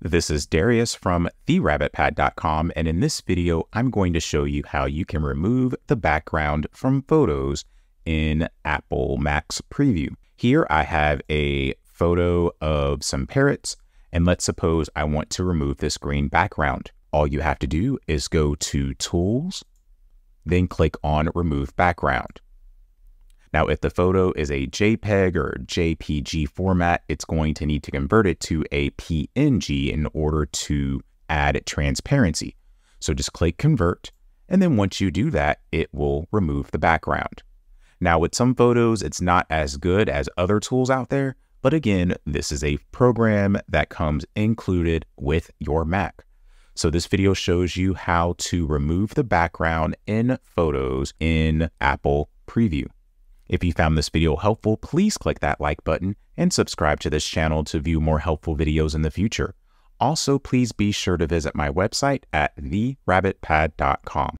This is Darius from therabbitpad.com and in this video I'm going to show you how you can remove the background from photos in Apple Mac's Preview. Here I have a photo of some parrots and let's suppose I want to remove this green background. All you have to do is go to Tools, then click on Remove Background. Now, if the photo is a JPEG or JPG format, it's going to need to convert it to a PNG in order to add transparency. So just click Convert, and then once you do that, it will remove the background. Now, with some photos, it's not as good as other tools out there, but again, this is a program that comes included with your Mac. So this video shows you how to remove the background in photos in Apple Preview. If you found this video helpful, please click that like button and subscribe to this channel to view more helpful videos in the future. Also, please be sure to visit my website at therabbitpad.com.